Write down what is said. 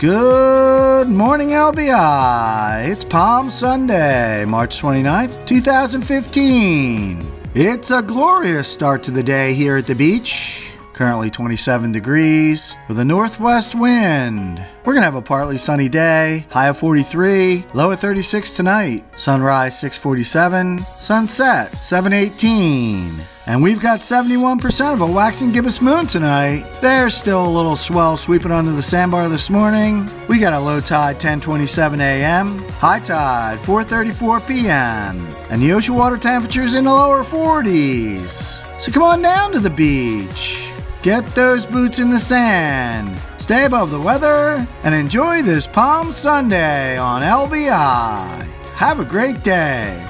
Good morning, LBI. It's Palm Sunday, March 29th, 2015. It's a glorious start to the day here at the beach. Currently 27 degrees with a northwest wind. We're going to have a partly sunny day, high of 43, low of 36 tonight. Sunrise 647, sunset 718. And we've got 71% of a waxing gibbous moon tonight. There's still a little swell sweeping onto the sandbar this morning. We got a low tide 10:27 a.m., high tide 4:34 p.m., and the ocean water temperature's in the lower 40s. So come on down to the beach. Get those boots in the sand. Stay above the weather and enjoy this Palm Sunday on LBI. Have a great day.